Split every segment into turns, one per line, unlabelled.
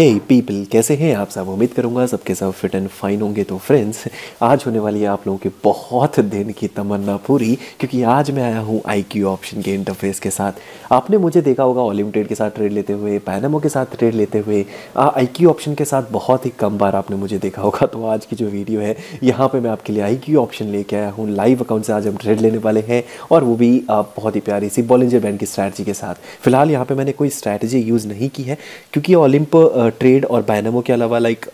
हे hey people कैसे हैं आप सब? उम्मीद करूँगा सबके सब फिट एंड फाइन होंगे। तो फ्रेंड्स आज होने वाली है आप लोगों की बहुत दिन की तमन्ना पूरी, क्योंकि आज मैं आया हूँ आई क्यू ऑप्शन के इंटरफेस के साथ। आपने मुझे देखा होगा ओलिम के साथ ट्रेड लेते हुए पैनमो के साथ ट्रेड लेते हुए। आई क्यू ऑप्शन के साथ बहुत ही कम बार आपने मुझे देखा होगा। तो आज की जो वीडियो है, यहाँ पर मैं आपके लिए आई ऑप्शन लेके आया हूँ। लाइव अकाउंट से आज हम ट्रेड लेने वाले हैं, और वो भी बहुत ही प्यारी सी बॉलिंजर बैंड की स्ट्रैटी के साथ। फ़िलहाल यहाँ पर मैंने कोई स्ट्रैटेजी यूज़ नहीं की है, क्योंकि ओलिम्प ट्रेड और बैनमो के अलावा लाइक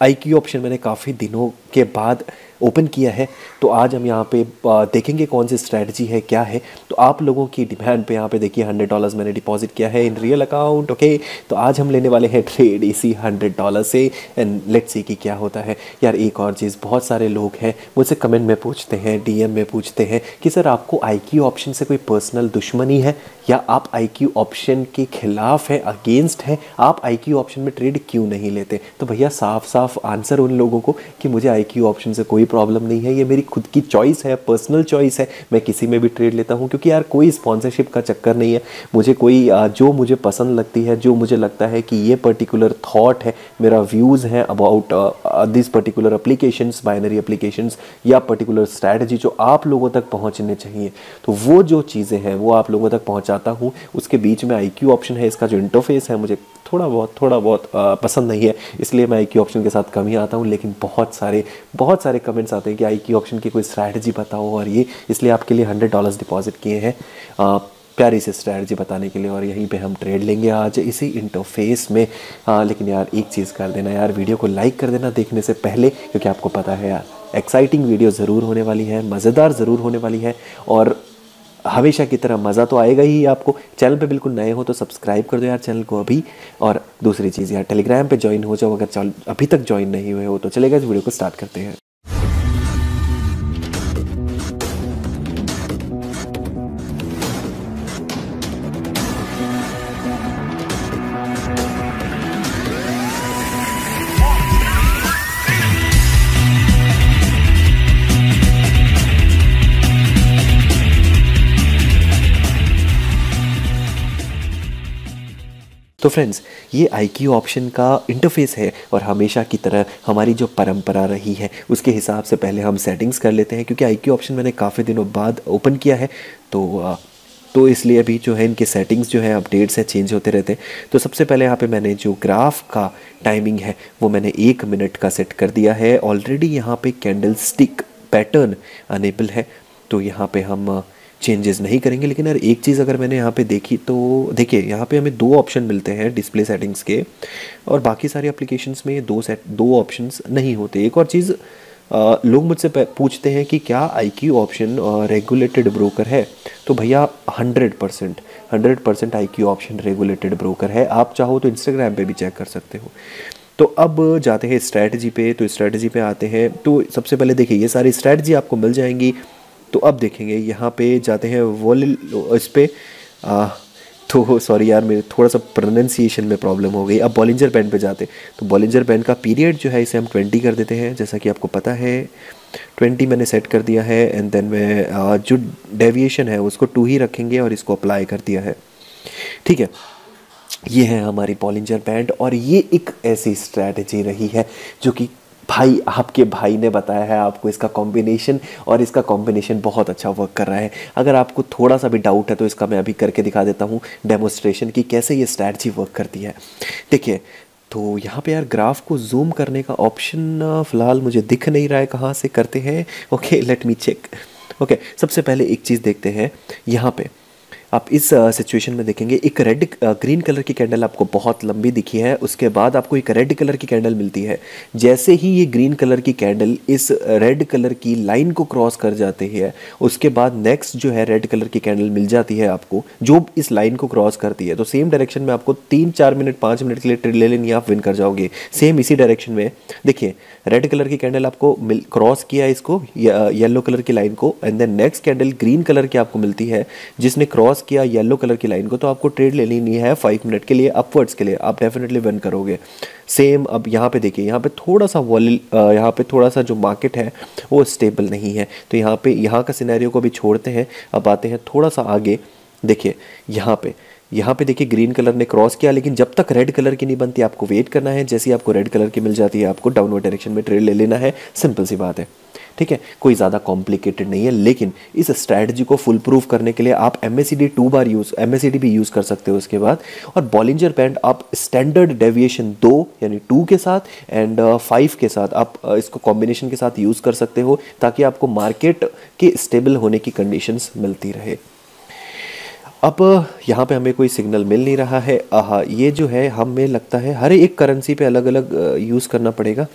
आई क्यू ऑप्शन मैंने काफ़ी दिनों के बाद ओपन किया है तो आज हम यहाँ पे देखेंगे कौन सी स्ट्रैटेजी है, क्या है। तो आप लोगों की डिमांड पे यहाँ पे देखिए हंड्रेड डॉलर्स मैंने डिपॉजिट किया है इन रियल अकाउंट ओके तो आज हम लेने वाले हैं ट्रेड इसी हंड्रेड डॉलर से एंड लेट्स सी कि क्या होता है। यार, एक और चीज़, बहुत सारे लोग हैं, मुझसे कमेंट में पूछते हैं डीएम में पूछते हैं कि, सर, आपको आई ऑप्शन से कोई पर्सनल दुश्मनी है? या आप आईक्यू ऑप्शन के खिलाफ है अगेंस्ट है? आप आईक्यू ऑप्शन में ट्रेड क्यों नहीं लेते? तो भैया साफ़ साफ़ आंसर उन लोगों को कि मुझे आई ऑप्शन से कोई प्रॉब्लम नहीं है, ये मेरी खुद की चॉइस है पर्सनल चॉइस है। मैं किसी में भी ट्रेड लेता हूँ क्योंकि यार कोई स्पॉन्सरशिप का चक्कर नहीं है। मुझे कोई जो मुझे पसंद लगती है, जो मुझे लगता है कि ये पर्टिकुलर थाट है, मेरा व्यूज़ है about this particular application binary application या पर्टिकुलर स्ट्रैटेजी जो आप लोगों तक पहुँचने चाहिए। तो वो जो चीज़ें हैं, वो आप लोगों तक पहुँचाता हूँ। उसके बीच में आईक्यू ऑप्शन है, इसका जो इंटरफेस है, मुझे थोड़ा बहुत थोड़ा बहुत पसंद नहीं है। इसलिए मैं आई ऑप्शन के साथ कम ही आता हूँ लेकिन बहुत सारे बहुत सारे कमेंट्स आते हैं कि आई ऑप्शन की कोई स्ट्रैटेजी बताओ और ये इसलिए आपके लिए हंड्रेड डॉलर्स डिपॉजिट किए हैं। प्यारी सी स्ट्रैटी बताने के लिए और यहीं पे हम ट्रेड लेंगे आज इसी इंटरफेस में। आ, लेकिन यार एक चीज़ कर देना यार वीडियो को लाइक कर देना देखने से पहले क्योंकि आपको पता है यार एक्साइटिंग वीडियो ज़रूर होने वाली है मज़ेदार ज़रूर होने वाली है और हमेशा की तरह मज़ा तो आएगा ही आपको। चैनल पे बिल्कुल नए हो तो सब्सक्राइब कर दो यार चैनल को अभी। और दूसरी चीज़ यार टेलीग्राम पे ज्वाइन हो जाओ, अगर अभी तक ज्वाइन नहीं हुए हो तो चलेगा इस वीडियो को स्टार्ट करते हैं। तो फ्रेंड्स ये आई क्यू ऑप्शन का इंटरफेस है और हमेशा की तरह हमारी जो परंपरा रही है, उसके हिसाब से पहले हम सेटिंग्स कर लेते हैं क्योंकि आई क्यू ऑप्शन मैंने काफ़ी दिनों बाद ओपन किया है। तो तो इसलिए अभी जो है इनके सेटिंग्स जो है अपडेट्स है चेंज होते रहते हैं। तो सबसे पहले यहाँ पे मैंने जो ग्राफ का टाइमिंग है, वो मैंने एक मिनट का सेट कर दिया है। ऑलरेडी यहाँ पे कैंडल स्टिक पैटर्न अनेबल है। तो यहाँ पे हम चेंजेस नहीं करेंगे, लेकिन यार एक चीज़ अगर मैंने यहाँ पे देखी तो देखिए, यहाँ पे हमें दो ऑप्शन मिलते हैं डिस्प्ले सेटिंग्स के, और बाकी सारे एप्लीकेशंस में ये दो सेट दो ऑप्शंस नहीं होते। एक और चीज़ लोग मुझसे पूछते हैं कि क्या I Q option regulated broker है? तो भैया hundred percent hundred percent I Q option regulated broker है। आप चाहो तो इंस्टाग्राम पे भी चेक कर सकते हो। तो अब जाते हैं स्ट्रैटेजी पे तो स्ट्रैटेजी पे आते हैं। तो सबसे पहले देखिए, ये सारी स्ट्रैटेजी आपको मिल जाएँगी। तो अब देखेंगे, यहाँ पे जाते हैं वॉल इस पर तो सॉरी यार, मेरे थोड़ा सा प्रोनाउंसिएशन में प्रॉब्लम हो गई। अब बॉलिंजर बैंड पे जाते हैं। तो बॉलिंजर बैंड का पीरियड जो है, इसे हम ट्वेंटी कर देते हैं। जैसा कि आपको पता है ट्वेंटी मैंने सेट कर दिया है एंड देन मैं जो डेविएशन है, उसको टू ही रखेंगे और इसको अप्लाई कर दिया है। ठीक है? ये है हमारी बॉलिंजर बैंड और ये एक ऐसी स्ट्रैटेजी रही है, जो कि भाई, आपके भाई ने बताया है, आपको इसका कॉम्बिनेशन और इसका कॉम्बिनेशन बहुत अच्छा वर्क कर रहा है। अगर आपको थोड़ा सा भी डाउट है तो इसका मैं अभी करके दिखा देता हूँ डेमोस्ट्रेशन की कैसे ये स्ट्रैटी वर्क करती है। देखिए तो यहाँ पे यार ग्राफ को जूम करने का ऑप्शन फ़िलहाल मुझे दिख नहीं रहा है कहाँ से करते हैं। Okay let me check okay सबसे पहले एक चीज़ देखते हैं। यहाँ पे आप इस सिचुएशन में देखेंगे, एक रेड ग्रीन कलर की कैंडल आपको बहुत लंबी दिखी है, उसके बाद आपको एक रेड कलर की कैंडल मिलती है। जैसे ही ये ग्रीन कलर की कैंडल इस रेड कलर की लाइन को क्रॉस कर जाती है, उसके बाद नेक्स्ट जो है रेड कलर की कैंडल मिल जाती है आपको, जो इस लाइन को क्रॉस करती है। तो सेम डायरेक्शन में आपको तीन, चार मिनट पाँच मिनट के लिए ट्रेड ले लेनी आप विन कर जाओगे। सेम इसी डायरेक्शन में, देखिए रेड कलर की कैंडल आपको मिल क्रॉस किया इसको येलो कलर की लाइन को and then next candle green colour की आपको मिलती है, जिसने क्रॉस किया येलो कलर की लाइन को तो आपको ट्रेड ले लेनी है फाइव मिनट के लिए अपवर्ड्स के लिए। आप डेफिनेटली विन करोगे। सेम अब यहाँ पे देखिए, यहाँ पे थोड़ा सा वॉल यहाँ पे थोड़ा सा जो मार्केट है, वो स्टेबल नहीं है। तो यहाँ पे, यहाँ का सिनेरियो को भी छोड़ते हैं। अब आते हैं थोड़ा सा आगे। देखिए, यहाँ पे यहाँ पे देखिए ग्रीन कलर ने क्रॉस किया, लेकिन जब तक रेड कलर की नहीं बनती, आपको वेट करना है। जैसे ही आपको रेड कलर की मिल जाती है, आपको डाउनवर्ड डायरेक्शन में ट्रेड ले लेना है। सिंपल सी बात है। ठीक है? कोई ज़्यादा कॉम्प्लिकेटेड नहीं है लेकिन इस स्ट्रैटेजी को फुल प्रूफ करने के लिए आप M two bar use M भी यूज़ कर सकते हो उसके बाद। और बॉलिंजर बैंड आप स्टैंडर्ड डेविएशन दो यानी टू के साथ एंड फाइव uh, के साथ आप uh, इसको कॉम्बिनेशन के साथ यूज़ कर सकते हो ताकि आपको मार्केट के स्टेबल होने की कंडीशंस मिलती रहे। अब यहाँ पे हमें कोई सिग्नल मिल नहीं रहा है। आहा, ये जो है, हमें लगता है हर एक करेंसी पे अलग अलग यूज़ करना पड़ेगा।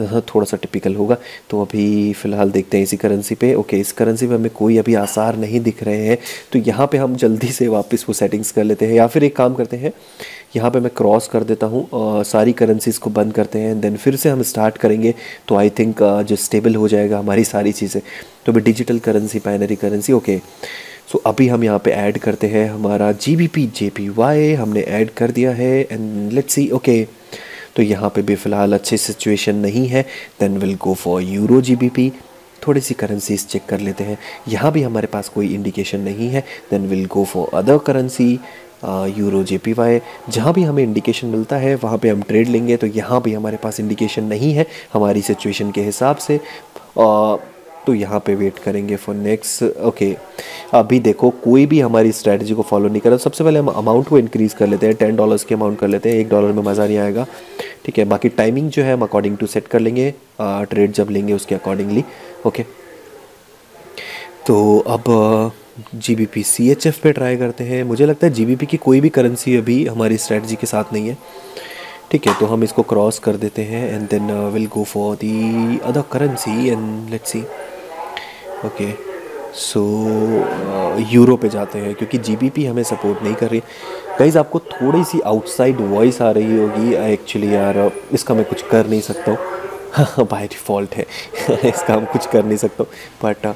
थोड़ा सा टिपिकल होगा। तो अभी फ़िलहाल देखते हैं इसी करेंसी पे। ओके इस करेंसी पे हमें कोई अभी आसार नहीं दिख रहे हैं। तो यहाँ पे हम जल्दी से वापस वो सेटिंग्स कर लेते हैं। या फिर एक काम करते हैं, यहाँ पे मैं क्रॉस कर देता हूँ सारी करेंसीज़ को बंद करते हैं। देन फिर से हम स्टार्ट करेंगे। तो आई थिंक जो स्टेबल हो जाएगा हमारी सारी चीज़ें। तो अभी digital currency binary currency okay so अभी हम यहाँ पे ऐड करते हैं हमारा G B P J P Y हमने ऐड कर दिया है एंड लेट्स सी ओके तो यहाँ पे भी फ़िलहाल अच्छी सिचुएशन नहीं है then will go for euro G B P थोड़ी सी करेंसीज चेक कर लेते हैं। यहाँ भी हमारे पास कोई इंडिकेशन नहीं है then will go for other currency euro J P Y जहाँ भी हमें इंडिकेशन मिलता है वहाँ पे हम ट्रेड लेंगे तो यहाँ भी हमारे पास इंडिकेशन नहीं है हमारी सिचुएशन के हिसाब से। Uh, तो यहाँ पे वेट करेंगे फॉर नेक्स्ट ओके अभी देखो, कोई भी हमारी स्ट्रैटेजी को फॉलो नहीं कर रहा। सबसे पहले हम अमाउंट को इंक्रीज़ कर लेते हैं टेन डॉलर्स के अमाउंट कर लेते हैं, एक डॉलर में मज़ा नहीं आएगा। ठीक है, बाकी टाइमिंग जो है हम अकॉर्डिंग टू सेट कर लेंगे ट्रेड जब लेंगे उसके अकॉर्डिंगली ओके तो अब G B P C H F पे ट्राई करते हैं। मुझे लगता है जी बी पी की कोई भी करेंसी अभी हमारी स्ट्रेटजी के साथ नहीं है। ठीक है तो हम इसको क्रॉस कर देते हैं and then will go for the other currency and let's see okay so euro पे जाते हैं क्योंकि जी हमें सपोर्ट नहीं कर रही। गाइज़ आपको थोड़ी सी आउटसाइड वॉइस आ रही होगी। एक्चुअली यार इसका मैं कुछ कर नहीं सकता हूँ। बाय डिफ़ॉल्ट है। इसका हम कुछ कर नहीं सकता बट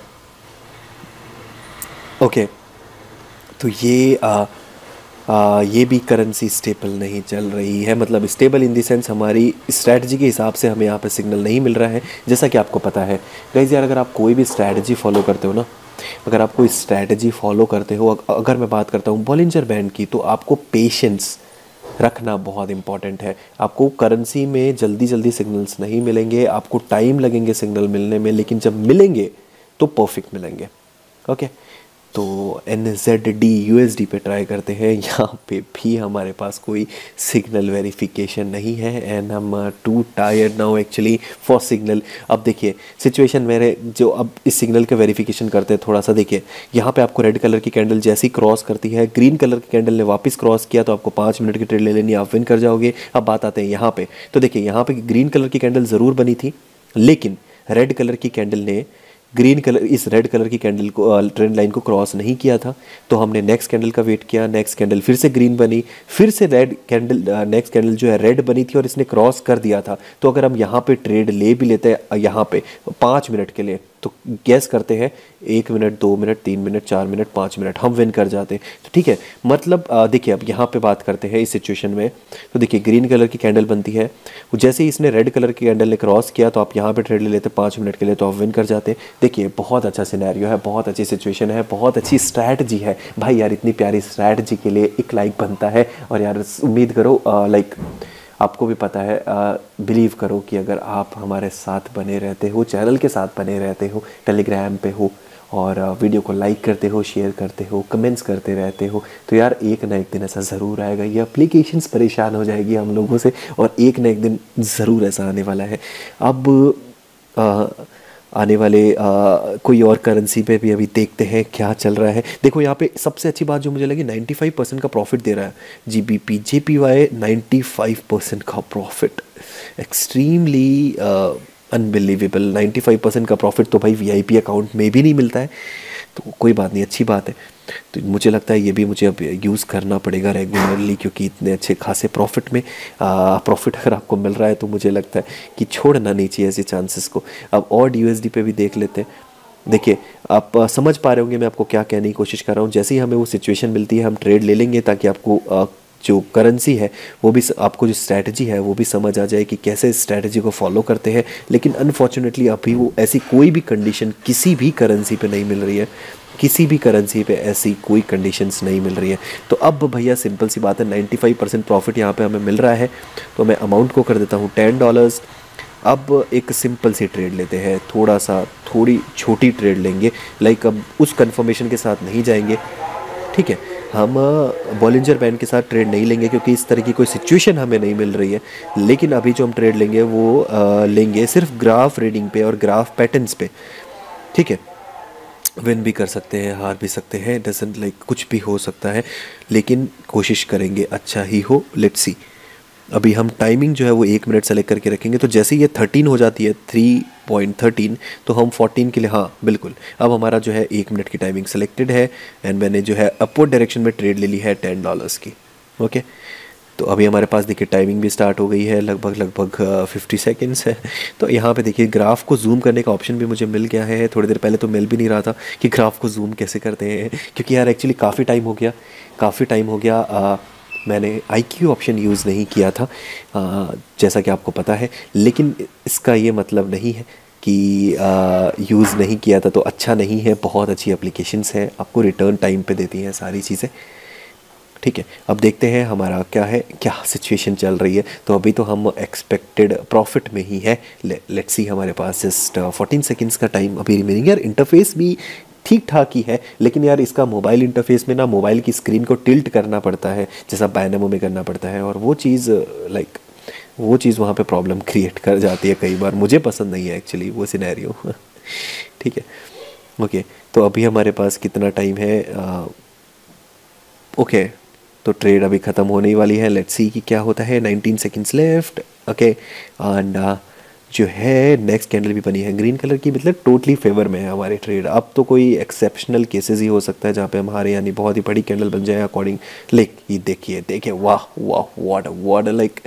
ओके तो ये uh, आ, ये भी करेंसी स्टेबल नहीं चल रही है। मतलब स्टेबल इन दी सेंस हमारी स्ट्रैटेजी के हिसाब से हमें यहाँ पे सिग्नल नहीं मिल रहा है जैसा कि आपको पता है। गाइज़ यार अगर आप कोई भी स्ट्रैटेजी फॉलो करते हो ना अगर आप कोई स्ट्रैटेजी फॉलो करते हो अगर मैं बात करता हूँ बॉलिंजर बैंड की तो आपको पेशेंस रखना बहुत इंपॉर्टेंट है। आपको करेंसी में जल्दी जल्दी सिग्नल्स नहीं मिलेंगे आपको टाइम लगेंगे सिग्नल मिलने में लेकिन जब मिलेंगे तो परफेक्ट मिलेंगे। ओके तो N S Z D U S D पे ट्राई करते हैं। यहाँ पे भी हमारे पास कोई सिग्नल वेरिफिकेशन नहीं है एंड हम too tired now actually for signal अब देखिए सिचुएशन मेरे जो अब इस सिग्नल का वेरिफिकेशन करते हैं, थोड़ा सा देखिए। यहाँ पे आपको रेड कलर की कैंडल जैसी क्रॉस करती है ग्रीन कलर की कैंडल ने वापस क्रॉस किया तो आपको पाँच मिनट की ट्रेड ले लेनी, आप विन कर जाओगे। अब बात आते हैं यहाँ पर तो देखिए, यहाँ पर ग्रीन कलर की कैंडल ज़रूर बनी थी, लेकिन रेड कलर की कैंडल ने ग्रीन कलर, इस रेड कलर की कैंडल को ट्रेंड लाइन को क्रॉस नहीं किया था तो हमने नेक्स्ट कैंडल का वेट किया, नेक्स्ट कैंडल फिर से ग्रीन बनी, फिर से रेड कैंडल नेक्स्ट कैंडल जो है रेड बनी थी और इसने क्रॉस कर दिया था। तो अगर हम यहाँ पे ट्रेड ले भी लेते हैं यहाँ पे, पाँच मिनट के लिए तो गैस करते हैं, एक मिनट दो मिनट तीन मिनट चार मिनट पाँच मिनट हम विन कर जाते हैं। तो ठीक है मतलब देखिए, अब यहाँ पे बात करते हैं इस सिचुएशन में। तो देखिए ग्रीन कलर की कैंडल बनती है। जैसे ही इसने रेड कलर की कैंडल ने क्रॉस किया तो आप यहाँ पे ट्रेड ले लेते पाँच मिनट के लिए तो आप विन कर जाते देखिए, बहुत अच्छा सिनेरियो है, बहुत अच्छी सिचुएशन है, बहुत अच्छी स्ट्रैटजी है। भाई यार, इतनी प्यारी स्ट्रैटजी के लिए एक लाइक बनता है। और यार, उम्मीद करो लाइक आपको भी पता है बिलीव करो कि अगर आप हमारे साथ बने रहते हो चैनल के साथ बने रहते हो टेलीग्राम पे हो और वीडियो को लाइक करते हो शेयर करते हो कमेंट्स करते रहते हो तो यार एक ना एक दिन ऐसा ज़रूर आएगा ये अप्लीकेशंस परेशान हो जाएगी हम लोगों से और एक ना एक दिन ज़रूर ऐसा आने वाला है। अब आ, आने वाले आ, कोई और करेंसी पे भी अभी देखते हैं क्या चल रहा है। देखो यहाँ पे सबसे अच्छी बात जो मुझे लगी 95 परसेंट का प्रॉफिट दे रहा है। G B P J P Y ninety five percent का प्रॉफिट एक्सट्रीमली अनबिलीवेबल 95 परसेंट का प्रॉफिट तो भाई वीआईपी अकाउंट में भी नहीं मिलता है। तो कोई बात नहीं अच्छी बात है। तो मुझे लगता है ये भी मुझे अब यूज़ करना पड़ेगा रेगुलरली क्योंकि इतने अच्छे खासे प्रॉफिट में प्रॉफिट अगर आपको मिल रहा है तो मुझे लगता है कि छोड़ना नहीं चाहिए ऐसे चांसेस को। अब और डी पे भी देख लेते हैं। देखिए, आप समझ पा रहे होंगे मैं आपको क्या कहने की कोशिश कर रहा हूँ। जैसे ही हमें वो सिचुएशन मिलती है, हम ट्रेड ले लेंगे ताकि आपको जो करेंसी है, वो भी आपको जो स्ट्रैटेजी है, वो भी समझ आ जाए कि कैसे स्ट्रैटेजी को फॉलो करते हैं। लेकिन अनफॉर्चुनेटली अभी वो ऐसी कोई भी कंडीशन किसी भी करेंसी पे नहीं मिल रही है। किसी भी करेंसी पे ऐसी कोई कंडीशंस नहीं मिल रही है। तो अब भैया सिंपल सी बात है 95 परसेंट प्रॉफिट यहाँ पे हमें मिल रहा है। तो मैं अमाउंट को कर देता हूँ टेन डॉलर्स अब एक सिंपल सी ट्रेड लेते हैं, थोड़ा सा, थोड़ी छोटी ट्रेड लेंगे। लाइक अब उस कन्फर्मेशन के साथ नहीं जाएँगे। ठीक है? हम बॉलिंजर बैंड के साथ ट्रेड नहीं लेंगे क्योंकि इस तरह की कोई सिचुएशन हमें नहीं मिल रही है। लेकिन अभी जो हम ट्रेड लेंगे, वो लेंगे सिर्फ़ ग्राफ रीडिंग पे और ग्राफ पैटर्न्स पे। ठीक है? विन भी कर सकते हैं, हार भी सकते हैं डजेंट लाइक कुछ भी हो सकता है, लेकिन कोशिश करेंगे अच्छा ही हो लेट्स सी अभी हम टाइमिंग जो है वो एक मिनट सेलेक्ट करके रखेंगे। तो जैसे ये थर्टीन हो जाती है थ्री पॉइंट थर्टीन तो हम फोर्टीन के लिए हाँ बिल्कुल। अब हमारा जो है एक मिनट की टाइमिंग सेलेक्टेड है एंड मैंने जो है अपवर्ड डायरेक्शन में ट्रेड ले ली है टेन डॉलर्स की। ओके तो अभी हमारे पास देखिए टाइमिंग भी स्टार्ट हो गई है लगभग लगभग फिफ्टी सेकेंड्स है। तो यहाँ पे देखिए ग्राफ को जूम करने का ऑप्शन भी मुझे मिल गया है। थोड़ी देर पहले तो मिल भी नहीं रहा था कि ग्राफ को जूम कैसे करते हैं। क्योंकि यार एक्चुअली काफ़ी टाइम हो गया काफ़ी टाइम हो गया आ, मैंने आई क्यू ऑप्शन यूज़ नहीं किया था जैसा कि आपको पता है, लेकिन इसका ये मतलब नहीं है कि यूज़ नहीं किया था तो अच्छा नहीं है, बहुत अच्छी एप्लीकेशंस है, आपको रिटर्न टाइम पे देती हैं सारी चीज़ें। ठीक है, अब देखते हैं हमारा क्या है, क्या सिचुएशन चल रही है। तो अभी तो हम एक्सपेक्टेड प्रॉफिट में ही है। लेट्स सी हमारे पास जस्ट फोर्टीन सेकेंड्स का टाइम अभी रिमेनिंग यार इंटरफेस भी ठीक ठाक ही है, लेकिन यार इसका मोबाइल इंटरफेस में ना मोबाइल की स्क्रीन को टिल्ट करना पड़ता है, जैसा बैनमो में करना पड़ता है, और वो चीज़ लाइक वो चीज़ वहाँ पे प्रॉब्लम क्रिएट कर जाती है कई बार। मुझे पसंद नहीं है एक्चुअली वो सिनेरियो ठीक है। ओके तो अभी हमारे पास कितना टाइम है? ओके तो ट्रेड अभी ख़त्म होने वाली है। लेट्स सी कि क्या होता है। 19 सेकंड्स लेफ़्ट ओके एंड जो है नेक्स्ट कैंडल भी बनी है। ग्रीन कलर की मतलब टोटली फेवर में है हमारे ट्रेड अब तो कोई एक्सेप्शनल केसेस ही हो सकता है जहाँ पे हमारे यानी बहुत ही बड़ी कैंडल बन जाए अकॉर्डिंग लाइक ये देखिए देखिए, वाह वाह वाट वाट लाइक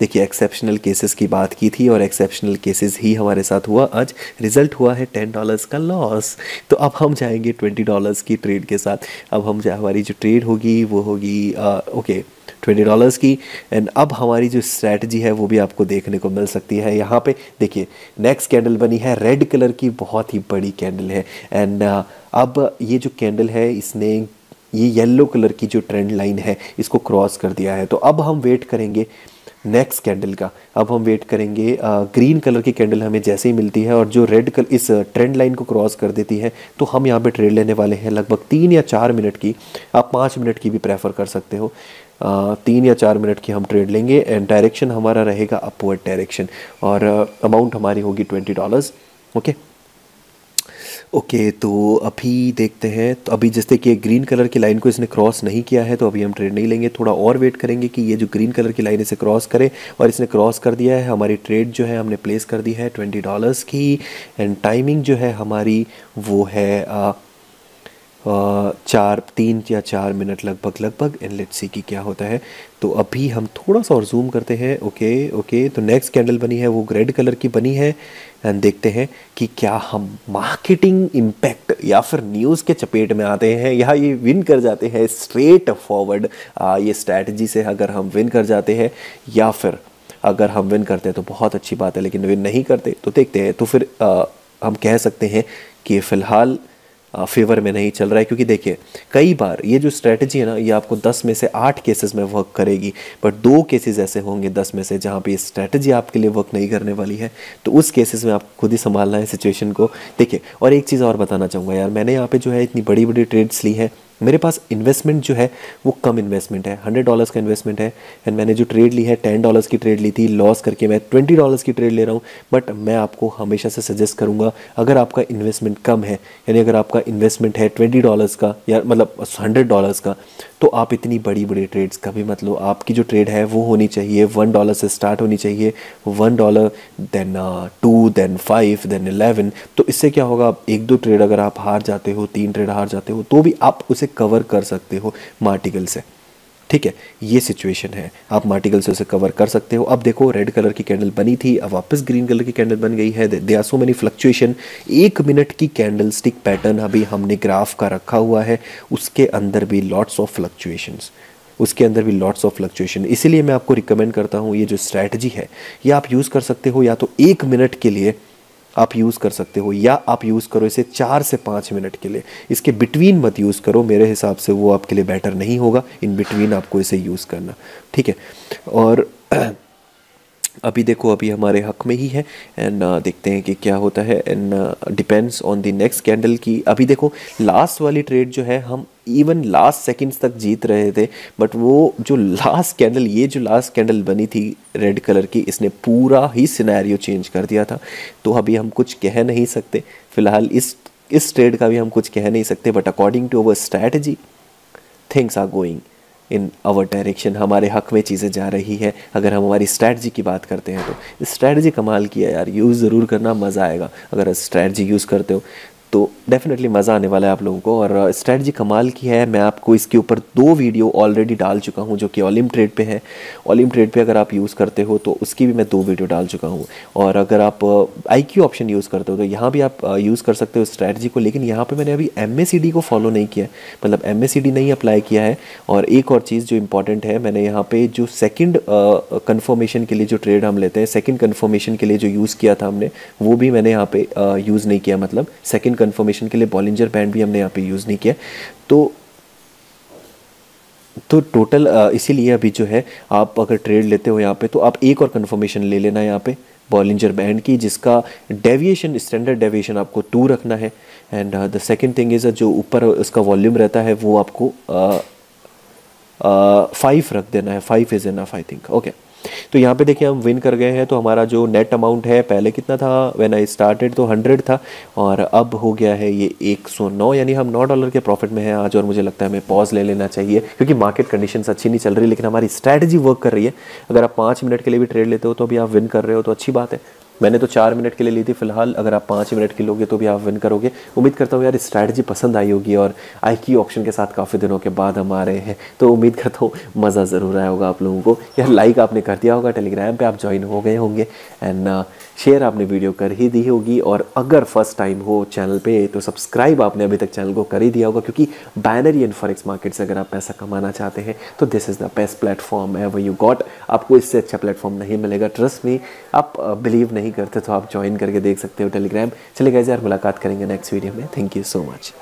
देखिए एक्सेप्शनल केसेस की बात की थी और एक्सेप्शनल केसेस ही हमारे साथ हुआ। आज रिज़ल्ट हुआ है टेन डॉलर्स का लॉस तो अब हम जाएँगे ट्वेंटी डॉलर्स की ट्रेड के साथ। अब हम हमारी जो ट्रेड होगी, वो होगी ओके ट्वेंटी डॉलर्स की एंड अब हमारी जो स्ट्रैटेजी है वो भी आपको देखने को मिल सकती है। यहाँ पे देखिए नेक्स्ट कैंडल बनी है रेड कलर की बहुत ही बड़ी कैंडल है। एंड अब ये जो कैंडल है, इसने ये येलो कलर की जो ट्रेंड लाइन है, इसको क्रॉस कर दिया है। तो अब हम वेट करेंगे नेक्स्ट कैंडल का। अब हम वेट करेंगे ग्रीन कलर की कैंडल हमें जैसे ही मिलती है और जो रेड कलर इस ट्रेंड लाइन को क्रॉस कर देती है तो हम यहाँ पे ट्रेड लेने वाले हैं लगभग तीन या चार मिनट की। आप पाँच मिनट की भी प्रेफर कर सकते हो। तीन या चार मिनट की हम ट्रेड लेंगे एंड डायरेक्शन हमारा रहेगा अपवर्ड डायरेक्शन और अमाउंट हमारी होगी ट्वेंटी डॉलर्स ओके ओके तो अभी देखते हैं तो अभी जैसे कि ग्रीन कलर की लाइन को इसने क्रॉस नहीं किया है तो अभी हम ट्रेड नहीं लेंगे। थोड़ा और वेट करेंगे कि ये जो ग्रीन कलर की लाइन इसे क्रॉस करे और इसने क्रॉस कर दिया है हमारी ट्रेड जो है हमने प्लेस कर दी है ट्वेंटी डॉलर्स की। एंड टाइमिंग जो है हमारी वो है आ, चार तीन या चार मिनट लगभग लगभग एंड लेट्स सी कि क्या होता है। तो अभी हम थोड़ा सा और जूम करते हैं। ओके ओके तो नेक्स्ट कैंडल बनी है वो रेड कलर की बनी है। एंड देखते हैं कि क्या हम मार्केटिंग इम्पैक्ट या फिर न्यूज़ के चपेट में आते हैं या ये विन कर जाते हैं स्ट्रेट फॉरवर्ड ये स्ट्रैटेजी से अगर हम विन कर जाते हैं या फिर अगर हम विन करते हैं तो बहुत अच्छी बात है लेकिन विन नहीं करते तो देखते हैं। तो फिर आ, हम कह सकते हैं कि फ़िलहाल फेवर में नहीं चल रहा है, क्योंकि देखिए, कई बार ये जो स्ट्रैटेजी है ना, ये आपको 10 में से 8 केसेस में वर्क करेगी बट दो केसेस ऐसे होंगे 10 में से जहाँ पे ये स्ट्रैटेजी आपके लिए वर्क नहीं करने वाली है तो उस केसेस में आप खुद ही संभालना है सिचुएशन को। देखिए, और एक चीज़ और बताना चाहूँगा यार, मैंने यहाँ पर जो है इतनी बड़ी बड़ी ट्रेड्स ली हैं मेरे पास इन्वेस्टमेंट जो है, वो कम इन्वेस्टमेंट है। हंड्रेड डॉलर्स का इन्वेस्टमेंट है एंड मैंने जो ट्रेड ली है टेन डॉलर्स की ट्रेड ली थी लॉस करके मैं ट्वेंटी डॉलर्स की ट्रेड ले रहा हूँ। बट मैं आपको हमेशा से सजेस्ट करूँगा, अगर आपका इन्वेस्टमेंट कम है, यानी अगर आपका इन्वेस्टमेंट है ट्वेंटी डॉलर्स का, या मतलब हंड्रेड डॉलर्स का तो आप इतनी बड़ी बड़ी ट्रेड्स कभी मत लो। आपकी जो ट्रेड है, वो होनी चाहिए। वन डॉलर से स्टार्ट होनी चाहिए। One dollar then two then five then eleven तो इससे क्या होगा? आप एक, दो ट्रेड अगर आप हार जाते हो, तीन ट्रेड हार जाते हो तो भी आप उसे कवर कर सकते हो मार्टिकल से। ठीक है, ये सिचुएशन है। आप मार्टिकल से उसे कवर कर सकते हो। अब देखो रेड कलर की कैंडल बनी थी, अब वापस ग्रीन कलर की कैंडल बन गई है। They are so many fluctuation एक मिनट की कैंडल स्टिक पैटर्न अभी हमने ग्राफ का रखा हुआ है। उसके अंदर भी लॉट्स ऑफ़ फ्लक्चुएशंस उसके अंदर भी लॉट्स ऑफ़ फ्लक्चुएशन इसीलिए मैं आपको रिकमेंड करता हूँ, ये जो स्ट्रैटेजी है, ये आप यूज़ कर सकते हो या तो एक मिनट के लिए आप यूज़ कर सकते हो, या आप यूज़ करो इसे चार से पाँच मिनट के लिए। इसके बिटवीन मत यूज़ करो, मेरे हिसाब से वो आपके लिए बेटर नहीं होगा। इन बिटवीन आपको इसे यूज़ करना। ठीक है? और अभी देखो अभी हमारे हक में ही है। एंड uh, देखते हैं कि क्या होता है। And depends on the next candle की। अभी देखो लास्ट वाली ट्रेड जो है हम इवन लास्ट सेकंड्स तक जीत रहे थे। बट वो जो लास्ट कैंडल ये जो लास्ट कैंडल बनी थी रेड कलर की इसने पूरा ही सिनेरियो चेंज कर दिया था। तो अभी हम कुछ कह नहीं सकते। फ़िलहाल इस इस ट्रेड का भी हम कुछ कह नहीं सकते। But according to our strategy things are going in our direction हमारे हक में चीज़ें जा रही है। अगर हम हमारी स्ट्रैटी की बात करते हैं तो स्ट्रैटी कमाल की है यार यूज़ ज़रूर करना, मज़ा आएगा। अगर स्ट्रैटी यूज़ करते हो तो डेफिनेटली मज़ा आने वाला है आप लोगों को और स्ट्रैटी कमाल की है। मैं आपको इसके ऊपर दो वीडियो ऑलरेडी डाल चुका हूँ, जो कि ऑलिम ट्रेड पे है। ऑलिम ट्रेड पे अगर आप यूज़ करते हो तो उसकी भी मैं दो वीडियो डाल चुका हूँ। और अगर आप आई क्यू ऑप्शन यूज़ करते हो तो यहाँ भी आप यूज़ कर सकते हो स्ट्रैटी को, लेकिन यहाँ पर मैंने अभी एम को फॉलो नहीं किया मतलब एम नहीं अप्लाई किया है। और एक और चीज़ जो इंपॉर्टेंट है, मैंने यहाँ पर जो सेकेंड कन्फर्मेशन के लिए जो ट्रेड हम लेते हैं सेकेंड कन्फर्मेशन के लिए जो यूज़ किया था हमने, वो भी मैंने यहाँ पर यूज़ नहीं किया मतलब सेकेंड कन्फर्मेशन के लिए बॉलिंजर बैंड भी हमने यहाँ पे यूज़ नहीं किया। तो तो टोटल इसीलिए अभी जो है आप अगर ट्रेड लेते हो यहाँ पे तो आप एक और कन्फर्मेशन ले लेना यहाँ पे बॉलिंजर बैंड की जिसका डेविएशन स्टैंडर्ड डेविएशन आपको टू रखना है। And the second thing is जो ऊपर उसका वॉल्यूम रहता है वो आपको फाइव uh, uh, रख देना है। Five is enough I think okay तो यहाँ पे देखिए, हम विन कर गए हैं तो हमारा जो नेट अमाउंट है, पहले कितना था? व्हेन आई स्टार्टेड तो हंड्रेड था, और अब हो गया है ये एक सौ नौ, यानी हम नौ डॉलर के प्रॉफिट में हैं आज, और मुझे लगता है हमें पॉज ले लेना चाहिए, क्योंकि मार्केट कंडीशन अच्छी नहीं चल रही, लेकिन हमारी स्ट्रैटेजी वर्क कर रही है। अगर आप पाँच मिनट के लिए भी ट्रेड लेते हो तो अभी आप विन कर रहे हो तो अच्छी बात है। मैंने तो चार मिनट के लिए ली थी, फ़िलहाल अगर आप पाँच मिनट के लोगे तो भी आप विन करोगे। उम्मीद करता हूँ यार स्ट्रैटेजी पसंद आई होगी और आई की ऑप्शन के साथ काफ़ी दिनों के बाद हम आ रहे हैं। तो उम्मीद करता हूँ मज़ा ज़रूर आया होगा आप लोगों को। यार लाइक आपने कर दिया होगा टेलीग्राम पर आप ज्वाइन हो गए होंगे। एंड शेयर आपने वीडियो कर ही दी होगी और अगर फ़र्स्ट टाइम हो चैनल पे तो सब्सक्राइब आपने अभी तक चैनल को कर ही दिया होगा, क्योंकि बैनरी एंड फॉरेक्स मार्केट से अगर आप पैसा कमाना चाहते हैं तो this is the best platform है वो यू गॉट आपको इससे अच्छा प्लेटफॉर्म नहीं मिलेगा ट्रस्ट में आप बिलीव नहीं करते तो आप ज्वाइन करके देख सकते हो टेलीग्राम चले गए यार मुलाकात करेंगे नेक्स्ट वीडियो में. Thank you so much